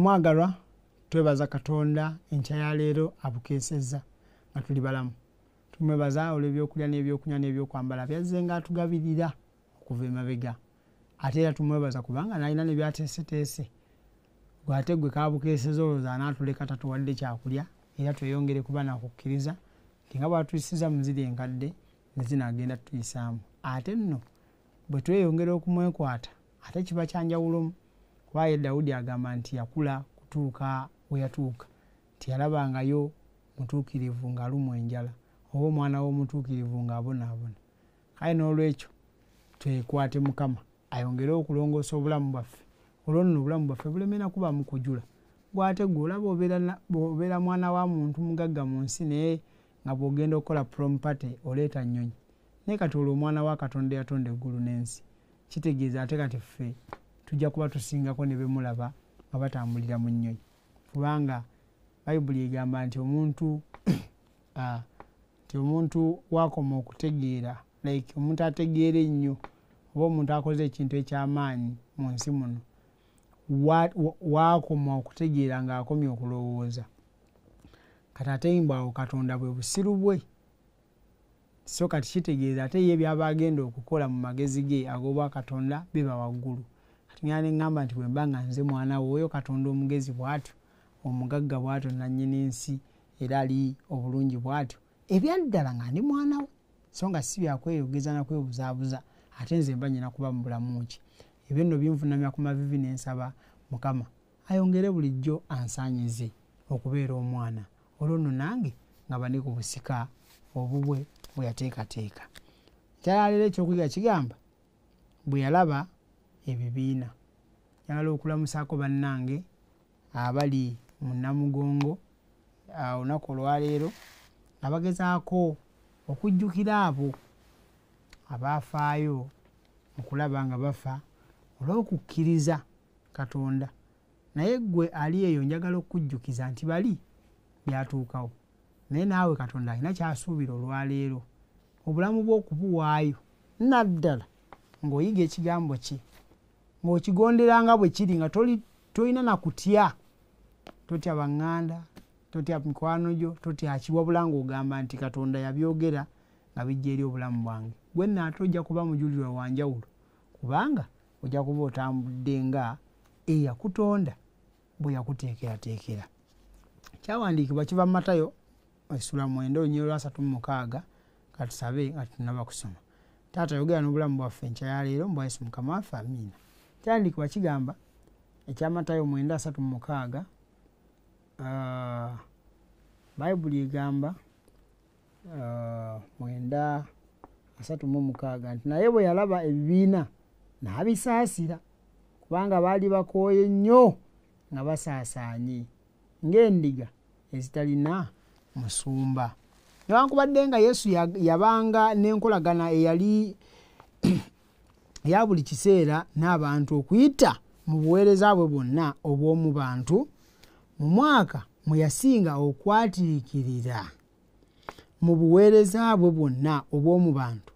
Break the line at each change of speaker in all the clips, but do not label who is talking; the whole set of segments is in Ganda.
omwagalwa twebaza katonda enkya ya leero abukeesezza nga tuli balamu. Tumwebaza olw'ebyokulya n'ebyokunywa n'ebyokwambala byazze nga atugabirira okuva emabega. Ate era tumwebaza kubanga nalina nebyateeseteese gwate gwe kabukeeseza olowooza anaatuleka tatuwadde kyakulya era tweyongere kuba nakukkiriza nti nga bwatuyisiza mu ziri enkadde nezinagenda tuyisaamu ate nno bwe tweyongera okumwekwata ate kiba kyanjawulomu kubaye dawudi agamba nti yakula kutuuka we yatuuka. Nti yalabangayo mutuukirivu ng'alumwa enjala oba omwana w'omutuukirivu ng'abonaabona kale n'olwekyo twekwate mukama ayongere okulongoosa obulamu bwaffe. Olwo nno obulamu bwaffe bulemera kubamu kujula gwate gwe olaba obeera mwana wa muntu mugagga mu nsi naye nga bw'ogenda okukola prompate oleeta nnyonyi. Naye kati olwo omwana wa katonda yatonda eggulu n'ensi kitegeeza ate kati ffe tujja kuba tusingako ne bemulaba nga batambulira mu nnyonyi kubanga bayibuli egamba nti omuntu nti omuntu wakoma okutegeera like omuntu ategeera ennyo oba omuntu akoze ekintu ekyamaanyi mu nsi muno wakoma okutegeera ng'akomye okulowooza. Kati ate mbwawo katonda bwe busiru bwe. So kati kitegeeza ate ye byaba agenda okukola mu magezi ge ag'obwakatonda biba waggulu ngana neŋŋamba nti bwe mba nga nze mwana we oyo katonda omugezi bw'atyo omugagga bw'atyo nannyini nsi era ali obulungi bw'atyo ebyaddala nga ndi mwana we. So nga si byakweyogeza nakwebuzaabuza ate nze mba nyina kuba mu bulamu ki? Ebyo nno binvunamya ku mavivi n'ensaba mukama. Ayongere bulijjo ansaanyize okubeera omwana. Olwo nno nange nga bani ku busika obubwe bwe yateekateeka. Ekyalaleero ekyokuyiga kigamba bwe yalaba ebibiina. Yagala okulamusaako bannange abali mu namugongo olunaku olwaleero nga bagezaako okujjukira abo abaafaayo okulaba nga bafa olw'okukkiriza katonda. Naye ggwe ali eyo njagala okukujjukiza nti bali byatuukawo. Naye naawe katonda alina kyasuubira olwaleero. Obulamu bw'okubuwaayo naddala ng'oyiga ekigambo kye ng'okigonderanga bwe kiri nga tolina nakutya totya baŋŋanda totya mikwano gyo totya ki wabula ng'ogamba nti katonda yabyogera nga bijja eri obulamu bwange. Gwe naate ojja kuba mujulirwa wanjawulo kubanga ojja kuba otambudde nga eyakutonda bwe yakuteekerateekera. Kyawandiikibwa kiva mu matayo esula mwenda olunyiro lwa asatu mu mukaaga katusabe nga tunaba kusoma. Taata yogera n'obulamu bwaffe enkya yaleero mu bwayesu mukama waffe amiina kyawandiikibwa kigamba ekyamatayo mwenda asatu mu mukaaga bayibuli egamba mwenda asatu mu mukaaga nti naye bwe yalaba ebibiina n'abisaasira kubanga baali bakooye nnyo nga basaasaanye ng'endiga ezitalina musumba. Newankubadde nga yesu yabanga n'enkolagana eyali eya buli kiseera n'abantu okuyita mu buweereza bwe bwonna obw'omu bantu mu mwaka mwe yasinga okwatiikirira mu buweereza bwe bwonna obw'omu bantu.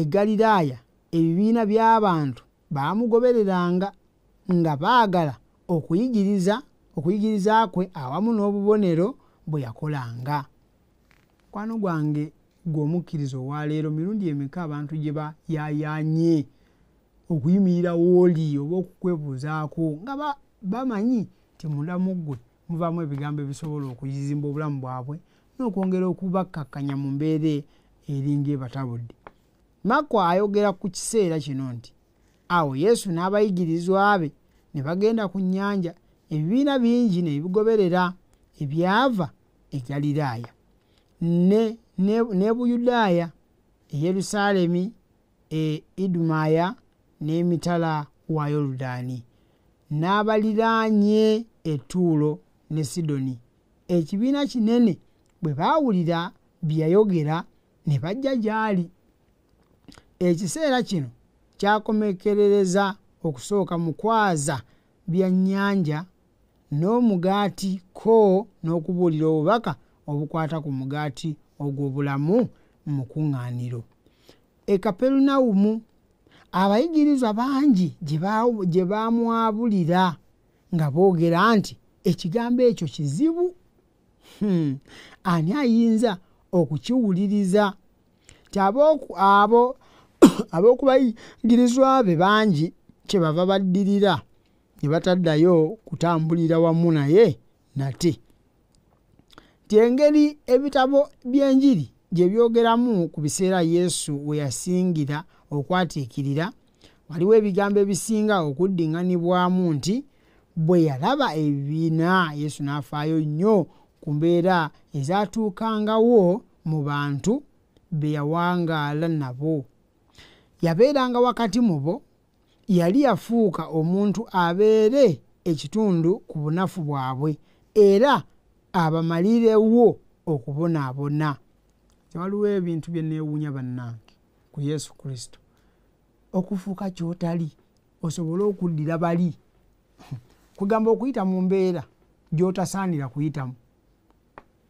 Egaliraaya ebibiina by'abantu baamugobereranga nga baagala okuyigiriza okuyigiriza kwe awamu n'obubonero bwe yakolanga. Mukwano gwange gweomukkiriza owaleero mirundi emeka abantu gye bayayanye okuyimirira wooli oba okukwebuuzaako? Nga bamanyi nti mundamu ggwe muvaamu ebigambo ebisobola okuzimba obulamu bwabwe n'okwongera okubakkakkanya mu mbeera eringa ebatabudde. Makko ayogera ku kiseera kino nti awo yesu n'abayigirizwa be ne bagenda ku nnyanja ebibiina bingi ne bigoberera ebyava e galiraaya. Ne buyudaaya e yerusaalemi e idumaya n'emitala wa yoludaani. N'abaliraanye etuulo ne sidoni. Ekibiina kinene bwe baawulira bye yayogera ne bajja gy'ali. Ekiseera kino kyakomekerereza okusooka mu kwaza byannyanja n'omugaati ko n'okubuulira obubaka obukwata ku mugaati ogw'obulamu mu kuŋŋaaniro. E kaperunawumu abayigirizwa bangi gye baamwabulira nga boogera nti ekigambo ekyo kizibu? Hmm. ani ayinza okukiwuliriza? Ti abo ab'okubayigirizwa be bangi kyebava baddirira ne bataddayo kutambulira wamu naye nate ti engeri ebitabo by'enjiri gye byogeramu ku biseera yesu we yasingira okwatiikirira waliwo ebigambo ebisinga okuddiŋŋanibwamu nti bwe yalaba ebibiina yesu n'afaayo nnyo ku mbeera ezatuukangawo mu bantu be yawangaala nabo. Yabeeranga wakati mu bo yali yafuuka omuntu abeere ekitundu ku bunafu bwabwe era abamalirewo okubonaabona. Waliwo ebintu byeneewuunya bannange ku yesu kristo. Okufuuka kyotali osobole okuddira bali. Kugamba okuyita mu mbeera gyotasaanira kuyitamu.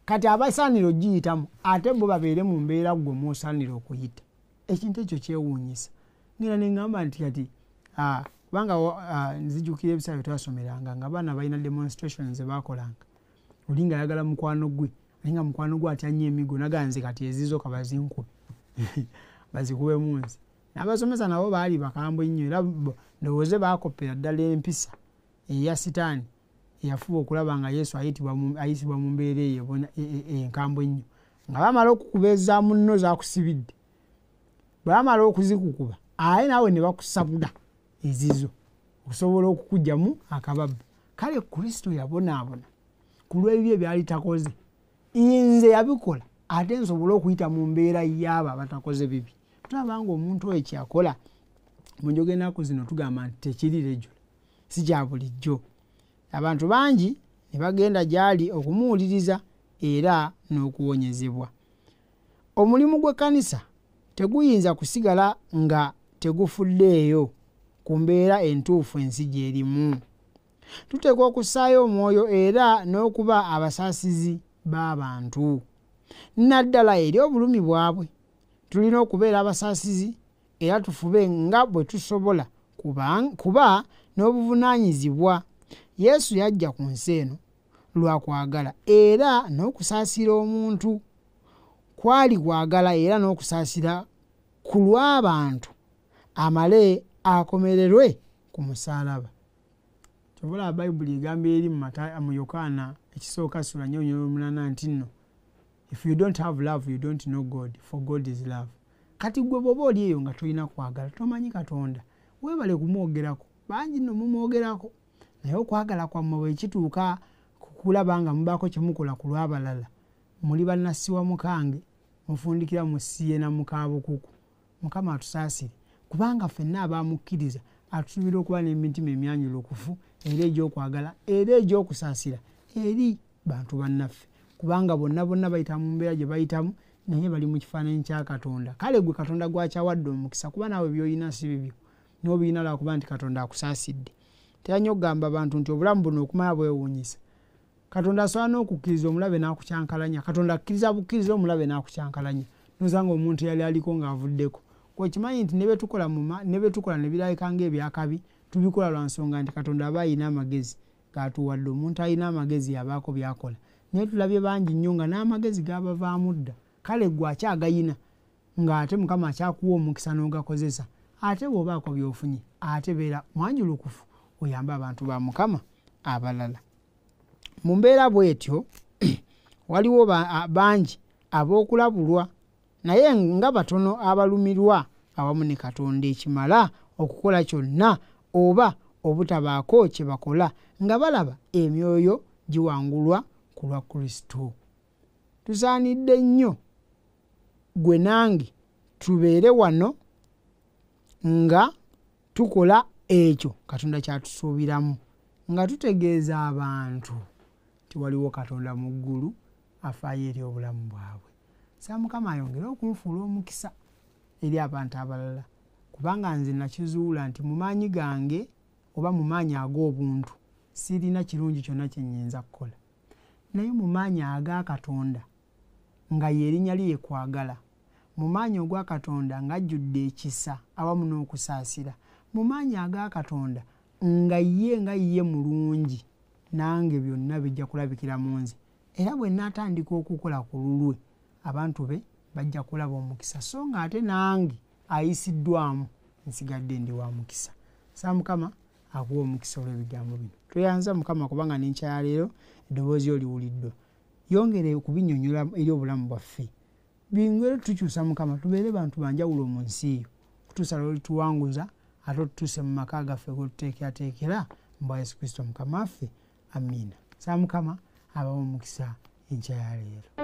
Kati abasaanira ogiyitamu ate bo babeere mu mbeera gwe mwosaanira okuyita. Ekintu ekyo kyewuunyisa. Ngera neŋgamba nti kati kubanga nzijukira ebisaa byetwasomeranga nga baana balina demonstration zebakolanga oli nga ayagala mukwano gwe ali nga mukwano gwe atya nnyo emigo naganze kati ezizo kabazinkube bazikube munsi n'abasomesa nabo baali bakambwe nnyo era ndowooze bakopera ddala empisa eya sitaani eyafuba okulaba nga yesu ayitibwa mu mbeera eyo e, e, e, enkambwe ennyo. Nga bamala okukuba eza munno zakusibidde bwebamala okuzikukuba aye naawe ne bakusabula ezizo okusobola okukugjamu akababa kale kristo yabonaabona ku lwebyo ebyali takoze. Nze yabikola ate nsobole okuyita mu mbeera yaabo abatakoze bibi. Tulaba nga omuntu oyo kyakola munjoga enaku zino tugamba nti tekiri rejula si kya bulijjo. Abantu bangi ne bagenda gyali okumuwuliriza era n'okuwonyezebwa. Omulimu gw'ekkanisa teguyinza kusigala nga tegufuddeeyo ku mbeera entuufu ensi gy'erimu tuteekwa okussaayo omwoyo era n'okuba abasaasizi b'abantu. Naddala eri obulumi bwabwe. Tulina okubeera abasaasizi era tufube nga bwe tusobola kuba n'obuvunaanyizibwa. Yesu yajja ku nsi eno lwakwagala era n'okusaasira omuntu. Kwali kwagala era n'okusaasira ku lw'abantu amale akomererwe ku musaalaba kyobola bayibuli egamba eri mu yokaana ekisooka sula nyonyolomunana nti nno if you don't have love you don't know god for god is love. Kati gwe bwoba oli eyo nga tolina kwagala tomanyi katonda webale kumwogerako bangi nno mumwogerako. Naye okwagala kwammwe bwekituuka kukulaba nga mubaako kyemukola ku lwabalala muli bannasiwa mukange mufundikira musiyena mukabukuku mukama atusaasire kubanga ffenna abamukkiriza atusuubira okuba n'emitima emyanjulukufu era egyokwagala era egyokusaasira eri bantu bannaffe. Kubanga bonna bonna bayita mu mbeera gye bayitamu naye bali mu kifaananyi kya katonda. Kale gwe katonda gwakyawadde omukisa kuba naawe byolina si bibyo nobiyina lwakuba nti katonda akusaasidde teranya okugamba abantu nti obulamu buno okumala bwewuunyisa. Katonda asobola n'okukkiriza omulabe n'akukyankalanya. Katonda akkiriza bukkiriza omulabe n'akukyankalanya. Nosanga omuntu yali aliko ng'avuddeko. Kwekimanyi nti ne betukola ne birabika ngaebyakabi tubikola lwa nsonga nti katonda aba ayina amagezi gatuwadde. Omuntu alina amagezi yabaako byakola. Naye tulabye bangi nnyo nga n'amagezi gabavaamu dda. Kale gwe akyagayina ng'ate mukama akyakuwa omukisa n'ogakozesa ate bw'obaako byofunye ate beera mwanjulukufu oyambe abantu ba mukama abalala. Mu mbeera bwetyo waliwo bangi ab'okulabulwa naye nga batono abalumirwa awamu ne katonda ekimala okukola kyonna oba obutabaako kye bakola nga balaba emyoyo giwangulwa ku lwa kristo. Tusaanidde nnyo gwe nange tubeere wano nga tukola ekyo katonda kyatusuubiramu nga tutegeeza abantu ti waliwo katonda mu ggulu afaayo eri obulamu bwabwe. Saa mukama ayongere okunfuula omukisa eri abantu abalala kubanga nze nakizuula nti mu maanyi gange oba mu maanyi ag'obuntu sirina kirungi kyonna kyenyinza kukola. Naye mu maanyi aga katonda nga yeerinnya lye yekwagala mu maanyi ogwa katonda ng'ajjudde ekisa awamu n'okusaasira mu maanyi aga katonda nga ye nga ye mulungi nange byonna bijja kulabikira mu nze. Era bwe naatandika okukola ku lulwe abantu be bajja kulaba omukisa. So nga ate nange ayisiddwamu nsigadde ndi wa mukisa. Sa mukama akuwa omukisa olw'ebigambo bino. Tweyanza mukama kubanga nenkyayaleero eddoboozi oliwuliddwa yongere okubinyonyola eri obulamu bwaffe. Bingere tukyusa mukama tubeere bantu banjawulo mu nsi eyo. Kutuusa lwolituwanguza ate otutuuse mu maka gaffe gotuteekerateekera mubwa yesu kristo mukama waffe. Amiina. Sa mukama abawo omukisa enkyayaleero